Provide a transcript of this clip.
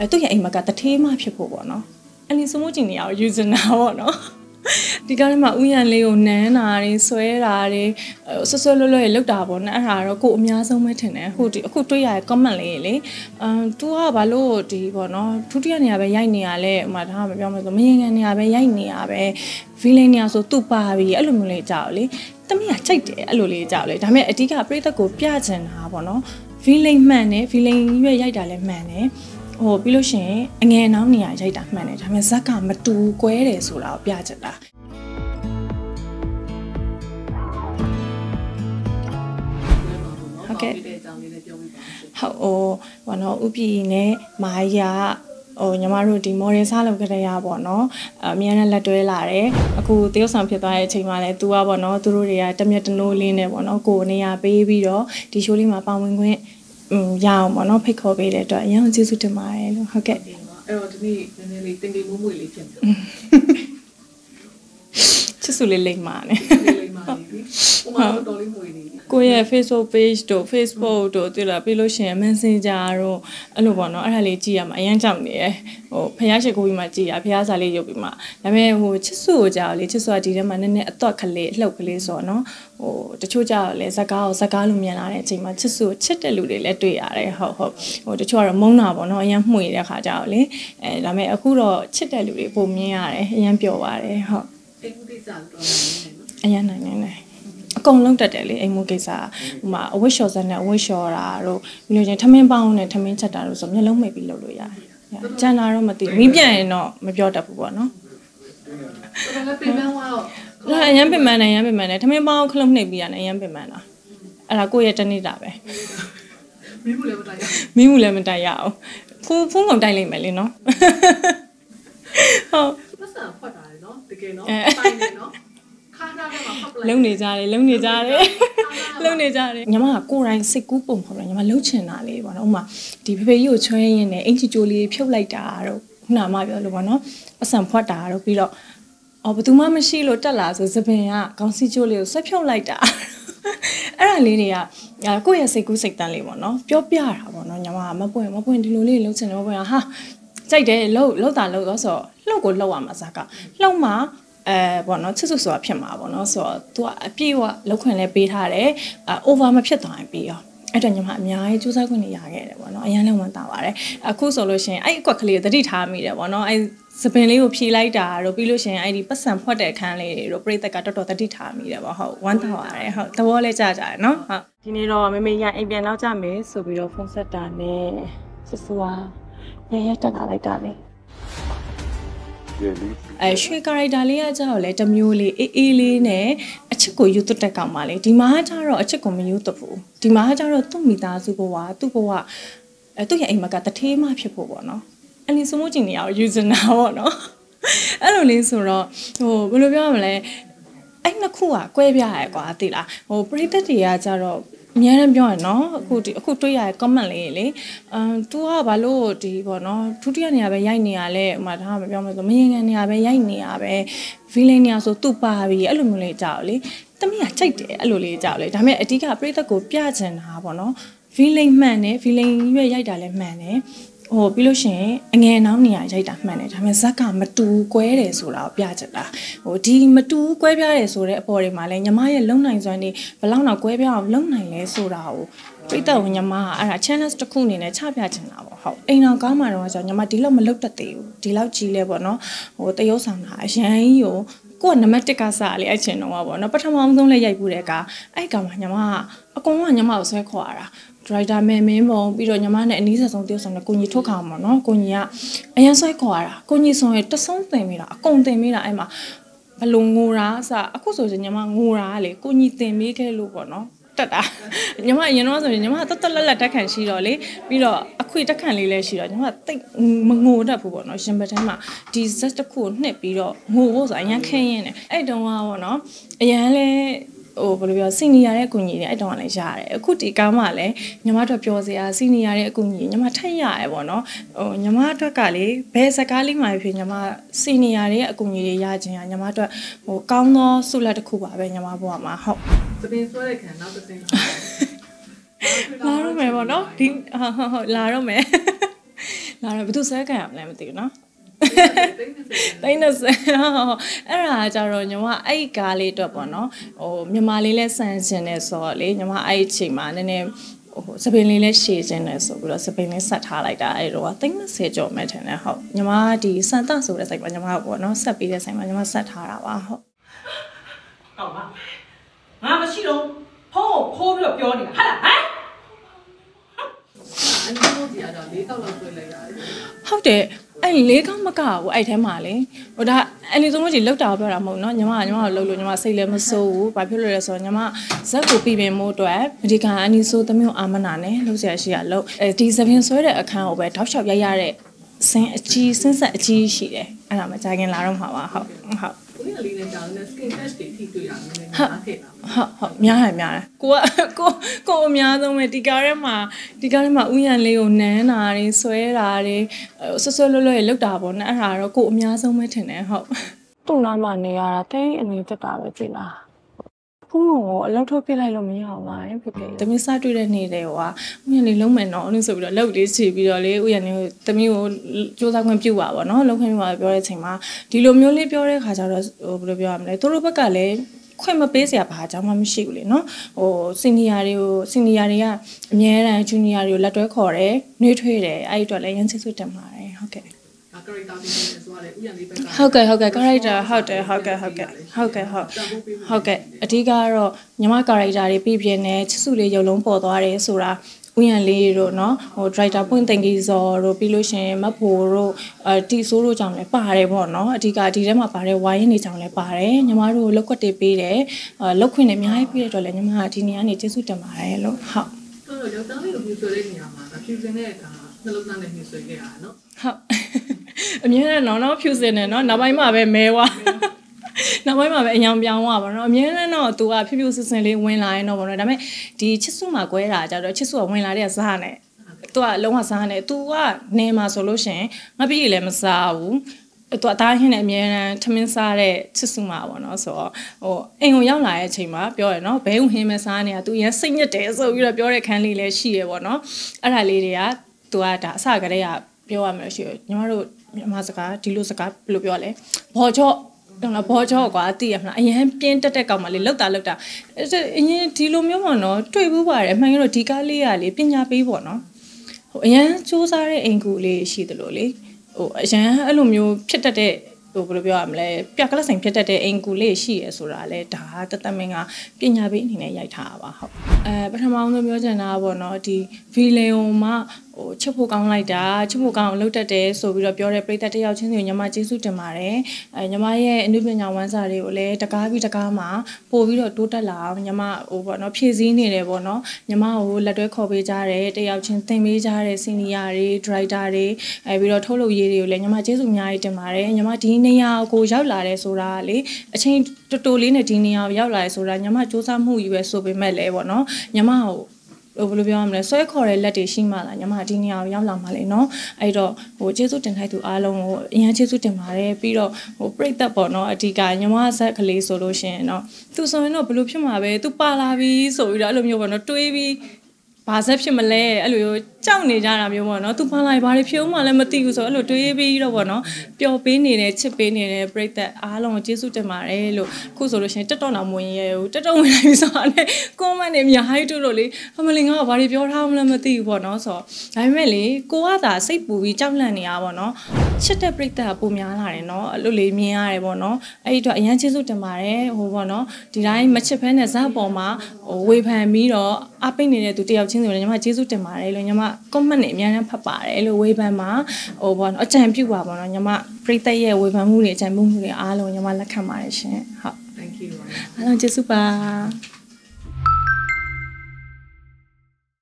အဲသူ့ရဲ့အိမ်မကတထေးမဖြစ်ဖို့ပေါ့နော်အဲ့ဒီစမိုးကျင်နေရအောင်ယူဇနာပေါ့နော်ဒီကားထဲမှာဥယျာဉ်လေးကိုနန်းတာတွေဆွဲတာတွေဆွဆွလွတ်လွတ်လောက်တာပေါ့နော်အဲ့ဒါတော့ကိုအများဆုံးပဲထင်တယ်ဟိုဒီအခုတွေ့ရတဲ့ comment လေးလေအမ်သူကဘာလို့ဒီပေါ့နော်ဒုတိယနေရာပဲရိုက်နေရလဲဟိုမှာဒါကမပြောမလို့ဆိုမရင်ကန်နေရာပဲရိုက်နေရပဲ villain နေရာဆိုသူ့ပါပြီအဲ့လိုမျိုးလေးကြောက်လေတမီးကကြိုက်တယ်အဲ့လိုလေးကြောက်လေဒါပေမဲ့အဓိကပြိသက်ကိုပြချင်တာပေါ့နော် villain မှန်တယ် villain ရွက်ရိုက်တာလည်းမှန်တယ် ဟိုပြီးလို့ရှိရင်အငယ်နှောင်းနေရရိုက်တာမှန်တယ်ဒါပေမဲ့ဇက်ကမတူကွဲတယ်ဆိုတာကိုပြချင်တာဟုတ်ကဲ့ဟုတ်ဟိုဘာနော်ဥပြည်နဲ့မာယာဟိုညီမတို့ဒီ model စားလုပ်ကြတဲ့ရပေါ့နော်အမြဲတမ်းလက်တွဲလာတယ်အခုတရုတ်ဆောင်ဖြစ်သွားတဲ့အချိန်မှာလည်း तू อ่ะပေါ့နော်သူတို့တွေကတမျက်တနိုးလေးနဲ့ပေါ့နော်ကိုယ်နေရာပေးပြီးတော့ဒီ show လေးမှာပါဝင်ခွင့် ရအောင်ပေါ့နော်ဖိတ်ခေါ်ပေးတဲ့အတွက်အရင်ကျေးဇူးတင်ပါတယ်လို့ဟုတ်ကဲ့အဲ့တော့ဒီနေ့နည်းနည်းလေးတင်ကြမွေ့မွေ့လေးဖြစ်နေချစ်စုလေးလိမ့်မာနေလိ မ့်မာနေပြီဟိုမှာတော်လေးမွေ့နေကိုယ့်ရဲ့ Facebook page တို့ Facebook တို့တွေ့လာပြီးလို့ရှိရင် Messenger တို့အဲ့လိုပေါ့နော်အဲ့ဒါလေးကြည့်ရမှာအရင်ကြောက်နေရယ်ဟိုဖះရှိခိုးပြီးမှကြည့်ရဖះစာလေးရုပ်ပြီးမှဒါပေမဲ့ဟိုချစ်စုကိုကြောက်လေချစ်စုကဒီထဲမှာနည်းနည်းအတော့ကလေးအလှုပ်ကလေးဆိုတော့နော်ဟိုတချို့ကြောက်လေဇကားကိုဇကားလိုမြင်လာတဲ့အချိန်မှာချစ်စုကိုချစ်တဲ့လူတွေလည်းတွေ့ရတယ်ဟုတ်ဟုတ်ဟိုတချို့ကတော့မုန်းတာပေါ့နော်အရင်မှွေတဲ့ခါကြောက်လေအဲဒါပေမဲ့အခုတော့ချစ်တဲ့လူတွေပုံမြင်ရတယ်အရင်ပျော်ပါတယ်ဟုတ်အိမ်မှုကိစ္စတော့နိုင်နေနော် အရင်နိုင်နေတယ်အကုန်လုံးတက်တယ်လေအိမ်မှုကိစ္စဟိုမှာအဝတ်လျှော်စက်နဲ့အဝတ်လျှော်တာတို့ပြီးလို့ချင်းထမင်းပေါင်းနဲ့ထမင်းချက်တာတို့ဆိုမျိုးလုံးမိတ်ပြီးလုပ်လို့ရတယ်။ကျန်တာတော့မသိဘူး။မီးပြန်ရင်တော့မပြောတတ်ဘူးပေါ့နော်။တော်တော်ပြင်ပန်းသွားတော့အဲ့အရန်ပင်ပန်းတယ်အရန်ပင်ပန်းတယ်ထမင်းပေါင်းခလုံးနှိပ်ပြီးရတယ်အရန်ပင်ပန်းတာ။အဲ့ဒါကိုယ့်ရဲ့တနေ့တာပဲ။မီးမှုလည်းမတိုက်ရအောင်။မီးမှုလည်းမတိုက်ရအောင်။ဖူးဖူးကုန်တိုက်လိုက်မယ်လေနော်။ဟုတ်။ပတ်စံဖွက်တာလေနော်တကယ်နော်တိုင်းနေနော်။ လုံနေကြတယ်လုံနေကြတယ်လုံနေကြတယ်ညီမကကိုယ်တိုင်စိတ်ကူးပုံဖော်တယ်ညီမလှုပ်ချင်တာလေးပေါ့နော်ဥမာဒီဖေဖေကြီးကိုချွဲရင်းနဲ့အင်ချီချိုလေးဖြုတ်လိုက်တာတော့ခုနမှပြောလို့ပေါ့နော်အဆန်ဖွက်တာတော့ပြီးတော့အော်ဘယ်သူမှမရှိလို့တက်လာဆိုသပင်ကခေါင်းစီချိုလေးကိုဆွဲဖြုတ်လိုက်တာအဲ့ဒါလေးတွေကကိုယ့်ရဲ့စိတ်ကူးစိတ်တန်းလေးပေါ့နော်ပြောပြတာပေါ့နော်ညီမကမပွင့်မပွင့်ဒီလိုလေးလှုပ်ချင်တယ်မပွင့်ဟာကြိုက်တယ်လှုပ်လှုပ်တာလှုပ်တော့ဆိုလှုပ်ကိုလှုပ်ရမှာစားကလှုပ်မှာ အဲပေါ့နော်ချစ်စုဆိုတာဖြစ်မှာပေါ့နော်ဆိုတော့ तू ကအပြည့်ဝလောက်ခွင့်လဲပေးထားတယ်အ over မဖြစ်သွားရင်ပြီးရောအဲ့တော့ညီမအများကြီးစူးစမ်းခွင့်ရခဲ့တယ်ပေါ့နော်အရင်လည်းဝန်တာပါတယ်အခုဆိုလို့ရှိရင်အဲ့အကွက်ကလေးကိုသတိထားမိတယ်ပေါ့နော်အဲ့စပင်လေးကိုဖြေလိုက်တာတို့ပြီးလို့ရှိရင်အဲ့ဒီပတ်စံဖွက်တဲ့အခန်းလေးတွေတို့ပြိသက်ကတော်တော်သတိထားမိတယ်ပေါ့ဟုတ်ဝမ်းသာပါတယ်ဟုတ်သဘောလဲကြကြတယ်နော်ဟုတ်ဒီနေ့တော့မမေရအိမ်ပြန်လောက်ကြမယ်ဆိုပြီးတော့ဖုန်းဆက်တာနဲ့ဆဆူကရရတက်လာလိုက်တာလေ အဲရွှေကာရိုက်တာလေးကကြောက်လဲတမျိုးလေးအေးအေးလေးနဲ့အချစ်ကိုယူသွတ်တက်ကောင်ပါလေဒီမှာကျတော့အချစ်ကိုမယူသွတ်ဘူးဒီမှာကျတော့သူ့မိသားစုဘဝသူ့ဘဝအဲသူ့ရဲ့အိမ်မကတထေးမဖြစ်ဖို့ပေါ့နော်အဲ့ဒီစမိုးကျင်နေရအောင်ယူဇနာပေါ့နော်အဲ့လိုလေးဆိုတော့ဟိုဘယ်လိုပြောရမလဲအဲ့နှစ်ခုကကွဲပြားရယ်ကွာသိလားဟိုပရိသတ်တွေကကြတော့ အများနဲ့ပြောရနော်အခုဒီအခုတွေ့ရတဲ့ comment လေးလေအမ် तू ကဘာလို့ဒီပေါ့နော်ဒုတိယနေရာပဲရိုက်နေရလဲဟိုမှာဒါကမပြောမလို့ဆိုမရင်ကန်နေရာပဲရိုက်နေရပဲ villain နေရာဆိုသူ့ပါပြီအဲ့လိုမျိုးလေးကြောက်လေတမီးကကြိုက်တယ်အဲ့လိုလေးကြောက်လေဒါပေမဲ့အဓိကပြိသက်ကိုပြချင်တာပေါ့နော် villain မှန်တယ် villain ရွက်ရိုက်တာလည်းမှန်တယ် ဟိုပြီးလို့ရှိရင်အငယ်နှောင်းနေရရိုက်တာမှန်တယ်ဒါပေမဲ့ဇက်ကမတူကွဲတယ်ဆိုတာကိုပြချင်တာဟိုဒီမတူကွဲပြားတယ်ဆိုတဲ့အပေါ်တွေမှာလဲညီမရဲ့လုံနိုင်စွမ်းနေဘလောက်တော့ကွဲပြားအောင်လုံနိုင်လဲဆိုတာကိုပြိတ္တဝင်ညီမကအဲ့ဒါ challenge တစ်ခုအနေနဲ့ချပြချင်တာပေါ့ဟုတ်အိမ်တော်ကောင်းမှတော့ဆိုညီမဒီလောက်မလုပ်တတ်သေးဘူးဒီလောက်ကြီးလဲပေါ့နော်ဟိုတရုပ်ဆောင်တာအရန်ကြီးကို ကိုကနံပါတ်1ကစားလေအဲ့ချင်တော့ပါပေါ့နော်ပထမဆုံးလဲရိုက်ပူတဲ့ကအဲ့ကောင်ကညီမကအကုန်ကညီမကိုဆွဲခေါ်ရတာဒရိုက်တာမဲမင်းပုံပြီးတော့ညီမနဲ့အနီးဆက်ဆုံးတယောက်ဆောင်နဲ့ကိုကြီးထုတ်ခါမှာနော်ကိုကြီးကအရန်ဆွဲခေါ်ရတာကိုကြီးဆိုရင်တဆုံးတင်မိတာအကုန်တင်မိတာအဲ့မှာဘလုံငိုတာအစအခုဆိုရင်ညီမငိုတာလေကိုကြီးတင်မိခဲ့လို့ပေါ့နော် တက်တာညီမအရင်တော့ဆိုရင်ညီမတက်တက်လက်လက်တက်ခံရှိတော့လေပြီးတော့အခွေတက်ခံလေးလည်းရှိတော့ညီမတိတ်မငိုတတ်ဘူးပေါ့နော်ရှင်ဘက်ထဲမှာဒီဇက်တစ်ခုကိုနှစ်ပြီးတော့ငိုဖို့ဆိုအရင်ခင်းရင်းတယ်အဲ့တုန်းကပေါ့နော်အရန်လဲ ဟိုဘယ်လိုပြောစီနီယာရဲ့အကူအညီတွေအဲ့တုန်းကလည်းရတယ်အခုဒီကားမှလည်းညီမတို့ပြောစရာစီနီယာရဲ့အကူအညီညီမထက်ရရပေါ့နော်ဟိုညီမအတွက်ကလေဘယ်စကားလေးမှဖြစ်ညီမစီနီယာရဲ့အကူအညီတွေရခြင်းဟာညီမအတွက်ဟိုကောင်းသောဆုလက်တစ်ခုပါပဲညီမဘဝမှာဟုတ်သပင်ဆွဲတဲ့ခံနောက်တစ်စင်းလာတော့မယ်ပေါ့နော်ဒီဟုတ်ဟုတ်လာတော့မယ်လာတော့ဘယ်သူဆွဲခံရမလဲမသိဘူးနော် တိတ်နေစေတိုင်းနဲ့ဆန်အဲ့ဒါကြတော့ညီမအဲ့ကားလေးတော့ပေါ့နော်ဟိုမြန်မာလေးလဲဆန်ကျင်နေဆိုတော့လေညီမအဲ့အချိန်မှာနည်းနည်းဟိုစပင်လေးလဲရှည်ကျင်နေဆိုပြီးတော့စပင်လေးဆက်ထားလိုက်တာအဲ့တော့တိတ်20ကျော်မဲ့ထင်တယ်ဟုတ်ညီမဒီစန်တဆိုတဲ့ဆိုင်မှာညီမပေါ့နော်ဆက်ပြီးတဲ့ဆိုင်မှာညီမဆက်ထားတာပါဟုတ်好吧，ငါမရှိတော့ဖုန်းကိုခိုးပြီးတော့ပြောနေတာဟာလားဟမ်အန်ဒီတို့ကြီးကတော့၄တောက်လောက်ဆွဲလိုက်ရတယ်ဟုတ်တယ် အဲ့လေးကောင်းမကဘူးအဲ့ထဲမှာလေဟိုဒါအန်ဒီသုံးလို့ကြီးလောက်တာပြောတာမဟုတ်နော်ညီမကညီမကိုလှုပ်လို့ညီမစိတ်လည်းမစိုးဘူးဘာဖြစ်လို့လဲဆိုတော့ညီမဇက်ကိုပြည်ပင်မို့အတွက်အဒီကအန်ဒီဆိုသမီးကိုအာမနာနဲ့လှုပ်ရှားရှိရလှုပ်အဲဒီသပင်ဆွဲတဲ့အခန်းကိုပဲတောက်လျှောက်ရိုက်ရတဲ့စင်အကြီးစင်းဆက်အကြီးရှိတယ်အဲ့ဒါမှကြာခင်လာတော့မှာပါဟုတ်ဟုတ်ကိုကြီးက လေးနဲ့ကြောင်နဲ့ skin test တွေထိတွေ့ရတယ်နည်းနည်းများခဲ့တာဟုတ်ဟုတ်များတယ်များတယ်ကိုကကိုကိုအများဆုံးပဲဒီကားထဲမှာဒီကားထဲမှာဥယျာဉ်လေးကိုနန်းတာတွေဆွဲတာတွေဆွဆွလွတ်လွတ်လောက်တာပေါ့နော်အဲ့ဒါတော့ကိုအများဆုံးပဲထင်တယ်ဟုတ်သူ့နားမှာနေရတာတိတ်အနေတက်တာပဲကြည်လား ဖုန်းကိုအလောက်ထုတ်ပြလိုက်လို့မရအောင်ပါဖြစ်ဖြစ်တမီးစတွေ့တဲ့နေ့တဲ့ဟိုကဥယျာဉ်လေးလုံးမယ်နော်လို့ဆိုပြီးတော့လောက်လေးချီပြီးတော့လေဥယျာဉ်လေးကိုတမီးကိုစူးစမ်းခွင့်ပြုပါပေါ့နော်လုံးခွင့်ပြုပါပြောတဲ့အချိန်မှာဒီလိုမျိုးလေးပြောတဲ့ခါကျတော့ဟိုဘယ်လိုပြောရမလဲသူတို့ဘက်ကလည်းခွင့်မပေးစရာဘာအကြောင်းမှမရှိဘူးလေနော်ဟိုစီနီယာတွေကိုစီနီယာတွေကအများရန်ဂျူနီယာတွေကိုလက်တွဲခေါ်တယ်နှွေးထွေးတယ်အဲ့ဒီအတွက်လည်းရန်ချစ်ဆွတ်တင် ပါတယ်ဟုတ်ကဲ့ ဒါ character ပြီးနေဆိုရတယ်ဥယျာဉ်လေးဘက်က ဟုတ်ကဲ့ဟုတ်ကဲ့ character ဟုတ်တယ်ဟုတ်ကဲ့ဟုတ်ကဲ့ဟုတ်ကဲ့ဟုတ်ဟုတ်ကဲ့အဓိကကတော့ညီမ character တွေပြပြနေချစ်စုလေးရုပ်လုံးပေါ်သွားတယ်ဆိုတာဥယျာဉ်လေးတို့เนาะဟို director ပွင့်တင်ကြီးစော်တို့ပြီးလို့ရှိရင်မတ်ဖို့တို့အဲတီဆိုးတို့ကြောင့်လည်းပါတယ်ပေါ့เนาะအဓိကဒီထဲမှာပါတယ်ဝိုင်းနေကြောင့်လည်းပါတယ်ညီမတို့လောက်ကွက်တွေပေးတယ်အဲလောက်ခွင့်တွေအများကြီးပေးတဲ့အတွက်လည်းညီမကဒီနေရာနေကျေးဇူးတင်ပါတယ်လို့ဟုတ် ဆိုတော့ယောက်ျားလေးကိုမြူဆွဲတဲ့နေရာမှာဒါဖြူစင်တဲ့အခါနှလုံးသားနဲ့မြူဆွဲခဲ့တာနော် ဟုတ် အမြဲတမ်းတော့နော်ဖြူစင်တယ်နော်နောက်ပိုင်းမှာပဲမဲွားနောက်ပိုင်းမှာပဲအယောင်ပြောင်းသွားပါတော့အမြဲတမ်းတော့သူကဖြူဖြူစင်စင်လေးဝင်လာရင်တော့ပေါ့နော်ဒါပေမဲ့ဒီချစ်စုမှာကွဲတာကြတော့ချစ်စုကဝင်လာတဲ့ဇာတ်နဲ့သူကလုံးဝဇာတ်နဲ့သူကနေမှာဆိုလို့ရှိရင်ငါပြည့်လည်းမစားဘူးသူအသားဟင်းနဲ့အမြဲတမ်းထမင်းစားတဲ့ချစ်စုမှာပေါ့နော်ဆိုတော့ဟိုအိမ်ကိုရောက်လာတဲ့အချိန်မှာပြောရနော်ဘဲဥဟင်းမစားနေတာသူရန်စိတ်ညစ်တယ်ဆိုပြီးတော့ပြောတဲ့ခန်းလေးလည်းရှိရပေါ့နော်အဲ့ဒါလေးတွေကသူကဒါအစကတည်းကပြောရမယ်ရှိရညီမတို့ မြန်မာစကားဒီလိုစကားဘယ်လိုပြောလဲဘော်ချော့တော့လားဘောချော့ကွာသိရမလားအရင်ပြင်းတက်တဲ့ကောင်မလေးလောက်တာလောက်တာအရင်ဒီလိုမျိုးပေါ့နော်တွေ့ဘူးပါတယ်အမှန်ကတော့ဒီကားလေးကလေပညာပေးပေါ့နော်ဟိုအရင်စူးစားတဲ့အိမ်ကူလေးရှိသလိုလေဟိုအရင်အဲ့လိုမျိုးဖြစ်တတ်တဲ့ဟိုဘယ်လိုပြောရမလဲပြက်ကလဆိုင်ဖြစ်တတ်တဲ့အိမ်ကူလေးရှိရဆိုတာလေဒါတသက်မင်းကပညာပေးအနေနဲ့ရိုက်ထားတာပါဟုတ်အဲပထမဆုံးပြောချင်တာကပေါ့နော်ဒီဗီလီယုံမှာဟိုချစ်ဖို့ကောင်းလိုက်တာချစ်ဖို့ကောင်းအောင်လုပ်တတ်တယ်ဆိုပြီးတော့ပြောတဲ့ပရိသတ်တစ်ယောက်ချင်းစီကိုညီမကျေးဇူးတင်ပါတယ်အဲညီမရဲ့အနုပညာဝန်စာတွေကိုလည်းတကားပြီးတကားမှာပို့ပြီးတော့တိုးတက်လာအောင်ညီမဟိုပေါ့နော်ဖြည့်ဆည်းနေတယ်ပေါ့နော်ညီမကိုလက်တွဲခေါ်ပေးကြတယ်တစ်ယောက်ချင်းသင်ပေးကြတဲ့စီနီယာတွေဒရိုက်တာတွေအဲပြီးတော့ထုတ်လုပ်ရေးတွေကိုလည်းညီမကျေးဇူးအများကြီးတင်ပါတယ်ညီမဒီနေရာကိုရောက်လာတယ်ဆိုတာကလေအချိန်တော်တော်လေးနဲ့ဒီနေရာကိုရောက်လာတယ်ဆိုတာညီမစူးစမ်းမှုကြီးပဲဆိုပေမဲ့လည်းပေါ့နော်ညီမကို ဟိုဘယ်လိုပြောရမလဲဆွဲခေါ်တဲ့လက်တွေရှိမှလားညီမဒီနေရာကိုရောက်လာမှလေနော်အဲ့တော့ဟိုကျေးဇူးတင်ထိုက်သူအားလုံးကိုအရင်ကျေးဇူးတင်ပါတယ်ပြီးတော့ဟိုပြိသက်ပေါ့နော်အဓိကညီမဆက်ကလေးဆိုလို့ရှိရင်တော့သူဆိုရင်တော့ဘယ်လိုဖြစ်မှာပဲသူပါလာပြီဆိုပြီးတော့အဲ့လိုမျိုးပေါ့နော်တွေးပြီး ဘာဆက်ဖြစ်မလဲအဲ့လိုမျိုးကြောက်နေကြတာမျိုးပေါ့နော်သူပါလာဘာတွေဖြစ်ဦးမှလည်းမသိဘူးဆိုအဲ့လိုတွေးပြီးတော့ပေါ့နော်ပျော်ပေးနေတယ်ချစ်ပေးနေတယ်ပြိသက်အားလုံးကိုကျေးဇူးတင်ပါတယ်လို့ခုဆိုလို့ရှိရင်တက်တော့တော့မဝင်ရဲဘူးတက်တော့ဝင်လိုက်ပြီဆိုတော့လည်းကွန်မန့်တွေအများကြီးတို့လို့လေအမလင်ကဘာတွေပြောထားမှလည်းမသိဘူးပေါ့နော်ဆိုတော့ဒါပေမဲ့လေကိုကသာစိတ်ပူပြီးကြောက်လန့်နေရပါပေါ့နော်ချစ်တဲ့ပြိသက်ကပုံများလာတယ်နော်အဲ့လိုလေးမြင်ရတယ်ပေါ့နော်အဲ့ဒီတော့အရန်ကျေးဇူးတင်ပါတယ်ဟိုပေါ့နော်ဒီတိုင်းမချစ်ဖဲနဲ့ဇက်ပေါ်မှာဟိုဝေဖန်ပြီးတော့အပိတ်နေတဲ့သူတယောက်ချင်းစီကိုလည်းညီမကျေးဇူးတင်ပါတယ်လို့ညီမ comment တွေအများကြီးဖတ်ပါတယ်လို့ဝေဖန်မှာဟိုပေါ့နော်အကြံပြုပါပေါ့နော်ညီမပြိသက်ရဲ့ဝေဖန်မှုတွေအကြံပြုမှုတွေအားလုံးညီမလက်ခံပါတယ်ရှင်ဟုတ် thank you ပါအားလုံးကျေးဇူးပါ